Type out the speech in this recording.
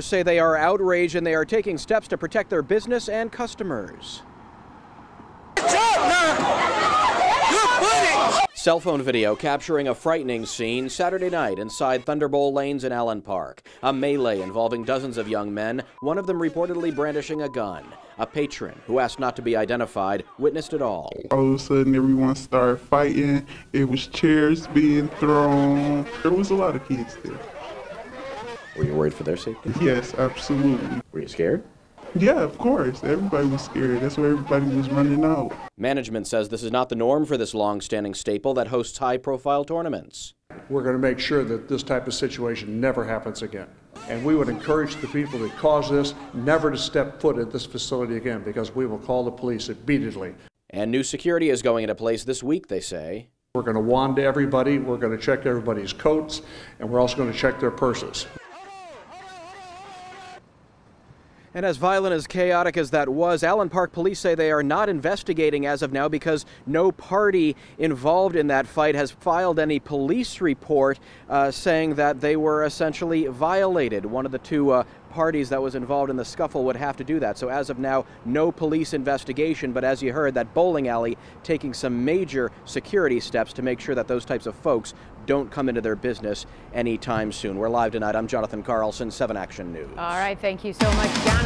say they are outraged and they are taking steps to protect their business and customers. Cell phone video capturing a frightening scene Saturday night inside Thunderbowl Lanes in Allen Park. A melee involving dozens of young men, one of them reportedly brandishing a gun. A patron, who asked not to be identified, witnessed it all. All of a sudden, everyone started fighting. It was chairs being thrown. There was a lot of kids there. Were you worried for their safety? Yes, absolutely. Were you scared? Yeah, of course. Everybody was scared. That's why everybody was running out. Management says this is not the norm for this long standing staple that hosts high profile tournaments. We're going to make sure that this type of situation never happens again. And we would encourage the people that caused this never to step foot at this facility again because we will call the police immediately. And new security is going into place this week, they say. We're going to wand everybody, we're going to check everybody's coats, and we're also going to check their purses. And as violent as chaotic as that was, Allen Park police say they are not investigating as of now because no party involved in that fight has filed any police report uh, saying that they were essentially violated. One of the two uh, parties that was involved in the scuffle would have to do that. So as of now, no police investigation, but as you heard, that bowling alley taking some major security steps to make sure that those types of folks don't come into their business anytime soon. We're live tonight. I'm Jonathan Carlson, 7 Action News. All right, thank you so much, Jonathan.